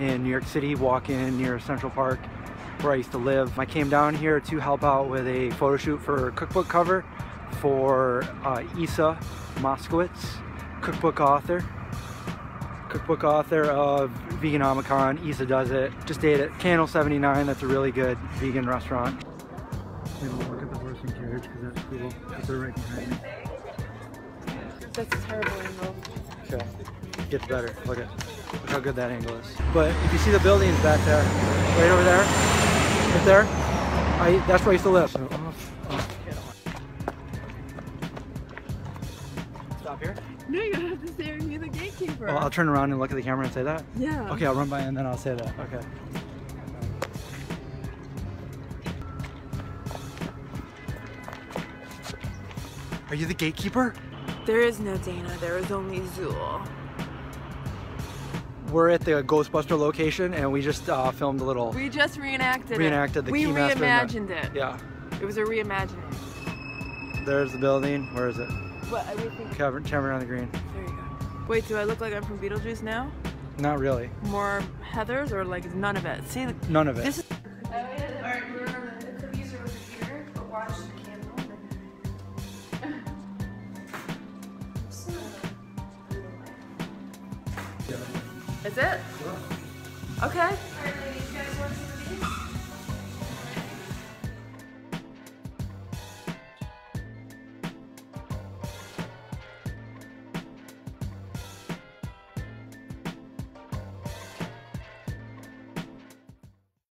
New York City, walk-in near Central Park where I used to live. I came down here to help out with a photo shoot for cookbook cover for uh, Isa Moskowitz, cookbook author. Cookbook author of Vegan Veganomicon, Isa does it. Just ate at Candle 79, that's a really good vegan restaurant. And we'll look at the horse and carriage because that's cool. They're right behind me. That's terrible angle. Okay, gets better. Look at look how good that angle is. But if you see the buildings back there, right over there, right there, I that's where I used to live. So off, off. Stop here. No, you don't have to say you're the gatekeeper. Well, I'll turn around and look at the camera and say that. yeah. Okay, I'll run by and then I'll say that. Okay. Are you the gatekeeper? There is no Dana. There is only Zuul. We're at the Ghostbuster location and we just uh, filmed a little. We just reenacted, Reenacted it. the We Keymaster and the- reimagined it. Yeah. It was a reimagining. There's the building. Where is it? What I would think. Cavern, Tavern on the Green. There you go. Wait, do I look like I'm from Beetlejuice now? Not really. More Heather's or like none of it? See, None of it. this is. Alright, Is it? Okay.